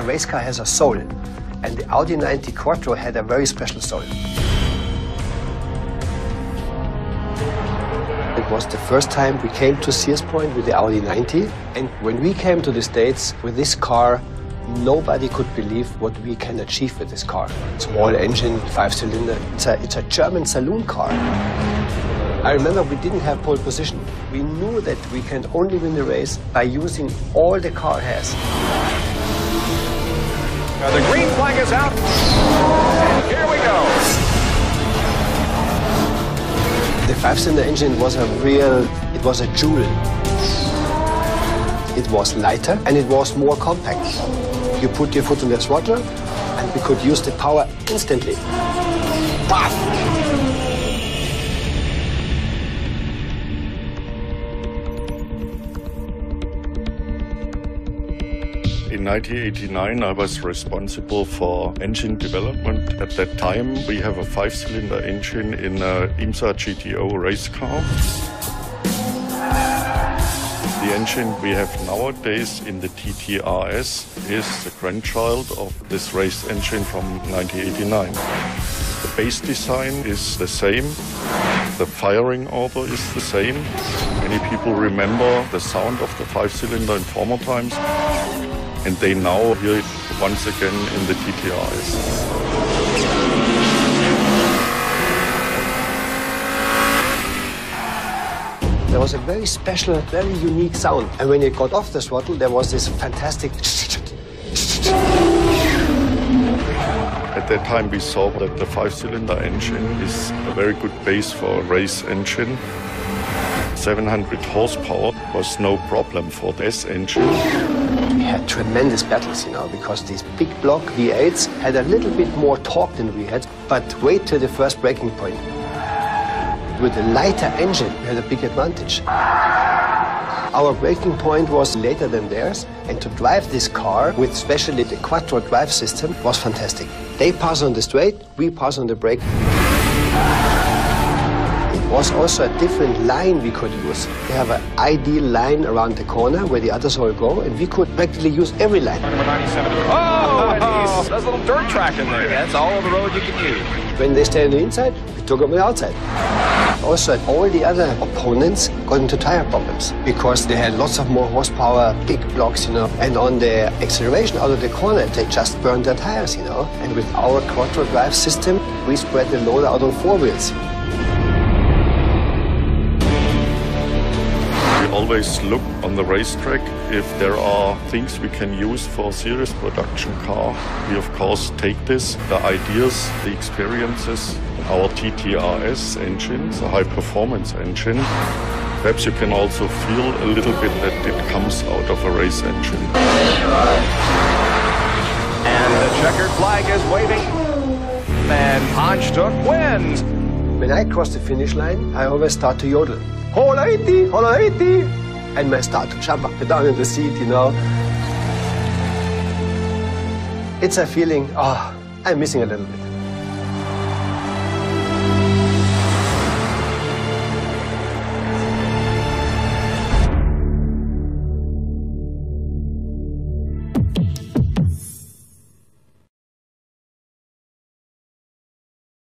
A race car has a soul, and the Audi 90 Quattro had a very special soul. It was the first time we came to Sears Point with the Audi 90, and when we came to the States with this car, nobody could believe what we can achieve with this car. Small engine, five cylinder. It's a, it's a German saloon car. I remember we didn't have pole position. We knew that we can only win the race by using all the car has. Now the green flag is out. And here we go. The five-cylinder engine was a real, it was a jewel. It was lighter and it was more compact. You put your foot on the throttle and we could use the power instantly. In 1989, I was responsible for engine development. At that time, we have a five-cylinder engine in an IMSA GTO race car. The engine we have nowadays in the TTRS is the grandchild of this race engine from 1989. The base design is the same. The firing order is the same. Many people remember the sound of the five-cylinder in former times and they now hear it once again in the TTRs. There was a very special, very unique sound. And when it got off the throttle, there was this fantastic. At that time, we saw that the five cylinder engine is a very good base for a race engine. 700 horsepower was no problem for this engine. Had tremendous battles, you know, because these big block V8s had a little bit more torque than we had, but wait till the first braking point. With a lighter engine, we had a big advantage. Our braking point was later than theirs, and to drive this car with especially the Quattro drive system was fantastic. They pass on the straight, we pass on the brake was also a different line we could use. We have an ideal line around the corner where the others all go, and we could practically use every line. Number 97. Oh, there's a little dirt track in there. That's all the road you can use. When they stay on the inside, we took them on the outside. Also, all the other opponents got into tire problems because they had lots of more horsepower, big blocks, you know, and on the acceleration out of the corner, they just burned their tires, you know. And with our quattro drive system, we spread the load out on four wheels. Always look on the racetrack if there are things we can use for serious production car. We of course take this, the ideas, the experiences, our TTRS engine, the high performance engine. Perhaps you can also feel a little bit that it comes out of a race engine. And the checkered flag is waving. And Hans Stuck wins. When I cross the finish line, I always start to yodel. Holaiti, Holaiti. And I start to jump up and down in the seat, you know. It's a feeling, oh, I'm missing a little bit.